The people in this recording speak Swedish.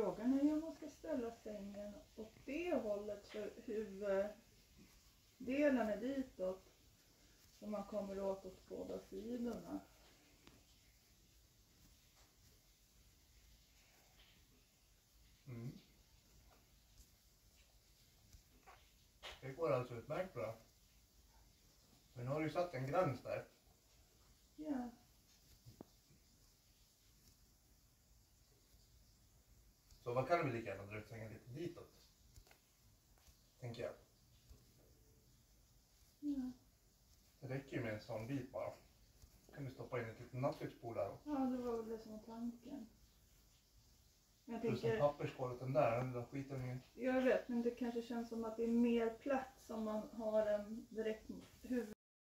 Frågan är ju om man ska ställa sängen åt det hållet så huvuddelen är ditåt. Så man kommer åt åt båda sidorna. Mm. Det går alltså utmärkt bra. Men nu har du satt en gräns där. Ja. Så vad kan väl lika gärna dra ut sängen lite ditåt? Tänker jag. ja. Det räcker ju med en sån bit bara. kan du stoppa in ett litet nattduksbord där och Ja, det var väl det som var tanken. Jag plus en tänker, papperskorg åt den där, den där skitungen. jag vet, men det kanske känns som att det är mer plats om man har